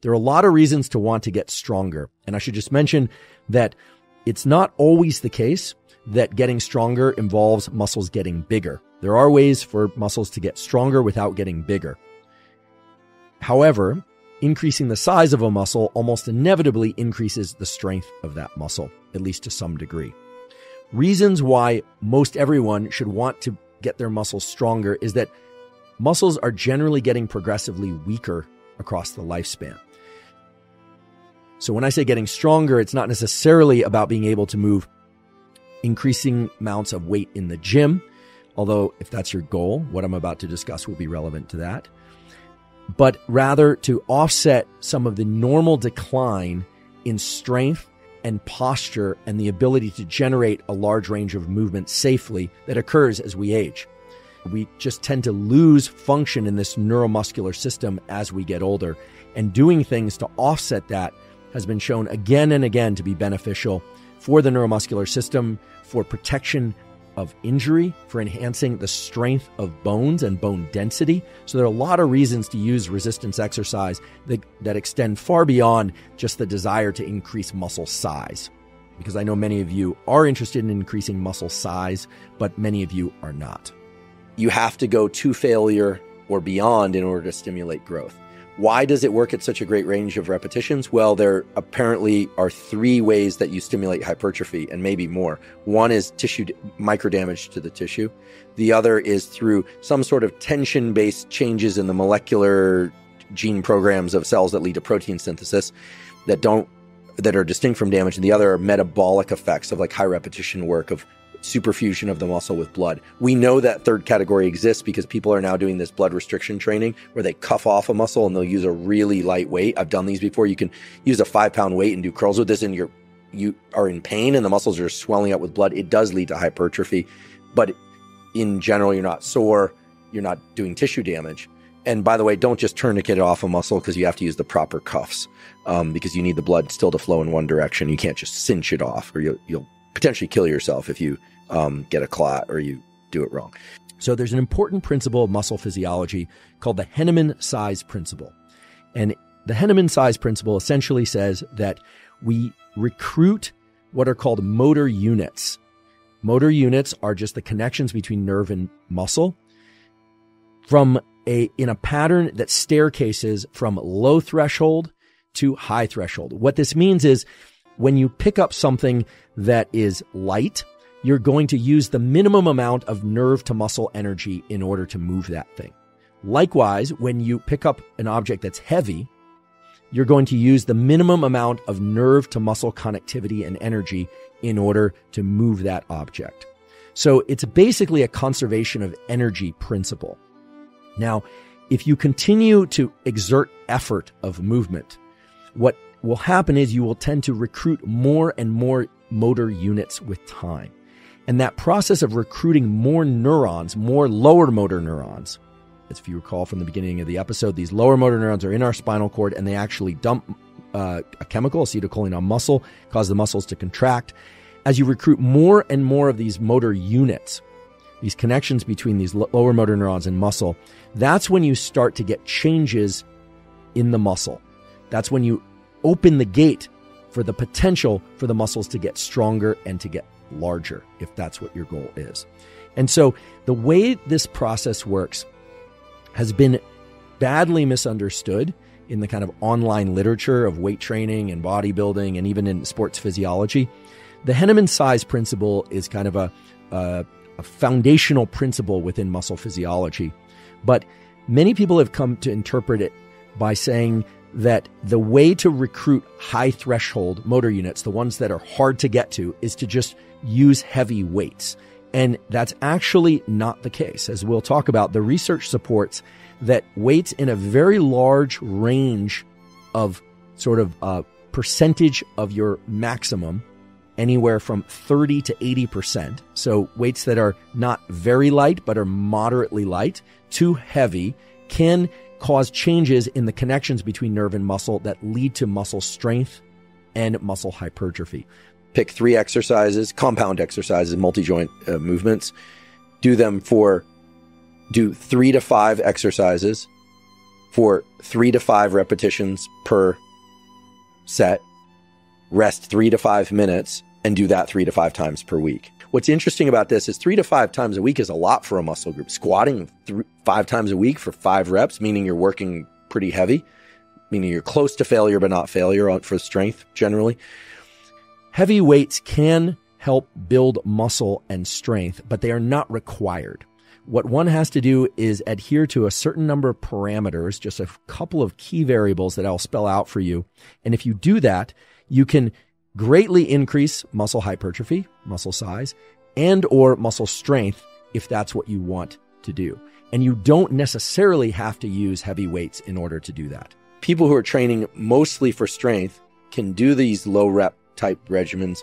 There are a lot of reasons to want to get stronger. And I should just mention that it's not always the case that getting stronger involves muscles getting bigger. There are ways for muscles to get stronger without getting bigger. However, increasing the size of a muscle almost inevitably increases the strength of that muscle, at least to some degree. Reasons why most everyone should want to get their muscles stronger is that muscles are generally getting progressively weaker across the lifespan. So when I say getting stronger, it's not necessarily about being able to move increasing amounts of weight in the gym. Although, if that's your goal, what I'm about to discuss will be relevant to that. But rather to offset some of the normal decline in strength and posture and the ability to generate a large range of movement safely that occurs as we age. We just tend to lose function in this neuromuscular system as we get older. And doing things to offset that has been shown again and again to be beneficial for the neuromuscular system, for protection of injury, for enhancing the strength of bones and bone density. So there are a lot of reasons to use resistance exercise that, that extend far beyond just the desire to increase muscle size. Because I know many of you are interested in increasing muscle size, but many of you are not. You have to go to failure or beyond in order to stimulate growth. Why does it work at such a great range of repetitions? Well, there apparently are three ways that you stimulate hypertrophy and maybe more. One is tissue microdamage to the tissue. The other is through some sort of tension based changes in the molecular gene programs of cells that lead to protein synthesis that don't that are distinct from damage and the other are metabolic effects of like high repetition work of superfusion of the muscle with blood. We know that third category exists because people are now doing this blood restriction training where they cuff off a muscle and they'll use a really light weight. I've done these before. You can use a five pound weight and do curls with this and you're, you are in pain and the muscles are swelling up with blood. It does lead to hypertrophy, but in general, you're not sore. You're not doing tissue damage. And by the way, don't just tourniquet off a muscle because you have to use the proper cuffs um, because you need the blood still to flow in one direction. You can't just cinch it off or you'll, you'll potentially kill yourself if you um, get a clot or you do it wrong. So there's an important principle of muscle physiology called the Henneman size principle. And the Henneman size principle essentially says that we recruit what are called motor units. Motor units are just the connections between nerve and muscle from a in a pattern that staircases from low threshold to high threshold. What this means is when you pick up something that is light, you're going to use the minimum amount of nerve to muscle energy in order to move that thing. Likewise, when you pick up an object that's heavy, you're going to use the minimum amount of nerve to muscle connectivity and energy in order to move that object. So it's basically a conservation of energy principle. Now, if you continue to exert effort of movement, what will happen is you will tend to recruit more and more motor units with time. And that process of recruiting more neurons, more lower motor neurons, as if you recall from the beginning of the episode, these lower motor neurons are in our spinal cord and they actually dump uh, a chemical, acetylcholine, on muscle, cause the muscles to contract. As you recruit more and more of these motor units, these connections between these lower motor neurons and muscle, that's when you start to get changes in the muscle. That's when you open the gate for the potential for the muscles to get stronger and to get larger if that's what your goal is. And so the way this process works has been badly misunderstood in the kind of online literature of weight training and bodybuilding and even in sports physiology. The Henneman size principle is kind of a, a, a foundational principle within muscle physiology. But many people have come to interpret it by saying that the way to recruit high threshold motor units, the ones that are hard to get to, is to just use heavy weights. And that's actually not the case. As we'll talk about, the research supports that weights in a very large range of sort of uh, percentage of your maximum, anywhere from 30 to 80%. So weights that are not very light, but are moderately light to heavy can cause changes in the connections between nerve and muscle that lead to muscle strength and muscle hypertrophy. Pick three exercises, compound exercises, multi joint uh, movements. Do them for, do three to five exercises for three to five repetitions per set, rest three to five minutes, and do that three to five times per week. What's interesting about this is three to five times a week is a lot for a muscle group. Squatting th- five times a week for five reps, meaning you're working pretty heavy, meaning you're close to failure, but not failure for strength generally. Heavy weights can help build muscle and strength, but they are not required. What one has to do is adhere to a certain number of parameters, just a couple of key variables that I'll spell out for you. And if you do that, you can greatly increase muscle hypertrophy, muscle size, and or muscle strength if that's what you want to do. And you don't necessarily have to use heavy weights in order to do that. People who are training mostly for strength can do these low rep type regimens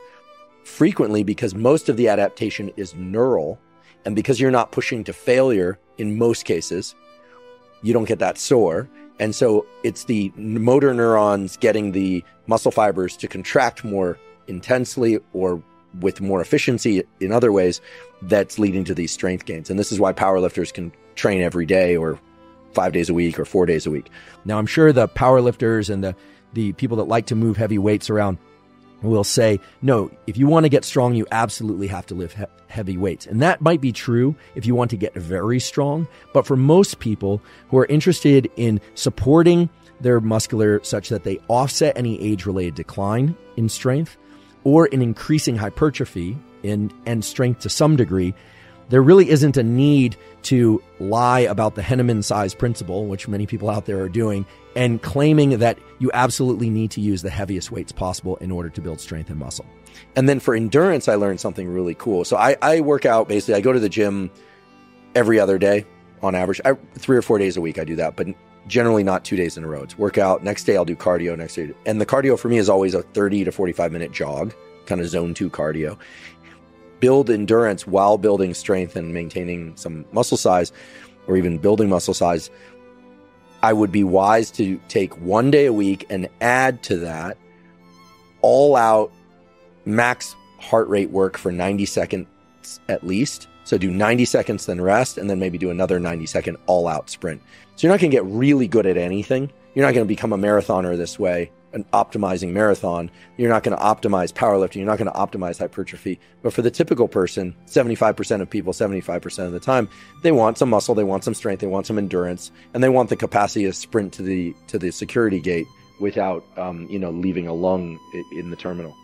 frequently because most of the adaptation is neural and because you're not pushing to failure in most cases, you don't get that sore. And so it's the motor neurons getting the muscle fibers to contract more intensely or with more efficiency in other ways that's leading to these strength gains. And this is why powerlifters can train every day or five days a week or four days a week. Now, I'm sure the powerlifters and the, the people that like to move heavy weights around will say, no, if you want to get strong, you absolutely have to lift he- heavy weights. And that might be true if you want to get very strong. But for most people who are interested in supporting their muscular such that they offset any age related decline in strength or in increasing hypertrophy in, and strength to some degree, there really isn't a need to lie about the Henneman size principle, which many people out there are doing, and claiming that you absolutely need to use the heaviest weights possible in order to build strength and muscle. And then for endurance, I learned something really cool. So I, I work out basically, I go to the gym every other day on average, I, three or four days a week. I do that, but generally not two days in a row. It's workout. Next day, I'll do cardio. Next day, and the cardio for me is always a 30 to 45 minute jog, kind of zone two cardio build endurance while building strength and maintaining some muscle size or even building muscle size, I would be wise to take one day a week and add to that all out max heart rate work for 90 seconds at least. So do 90 seconds, then rest, and then maybe do another 90 second all out sprint. So you're not going to get really good at anything. You're not going to become a marathoner this way an optimizing marathon. You're not going to optimize powerlifting. You're not going to optimize hypertrophy. But for the typical person, 75% of people, 75% of the time, they want some muscle, they want some strength, they want some endurance, and they want the capacity to sprint to the to the security gate without, um, you know, leaving a lung in the terminal.